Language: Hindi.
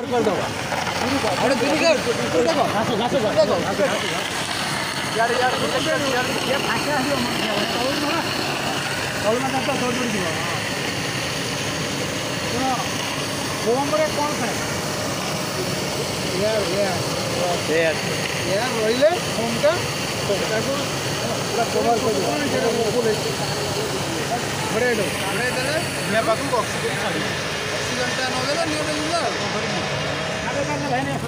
और कर दो अरे दूर कर देखो घासो घासो देखो यार यार यार ये फांसा है तौल ना तौल ना तो तौल पड़ दियो सुनो गोमरे कौन खाए यार यार यार रोइले होम का तो ताको पूरा कवर कर दो बड़े दो बड़े दे मैं बाकी ऑक्सीजन ऑक्सीजन टा हो गया neutral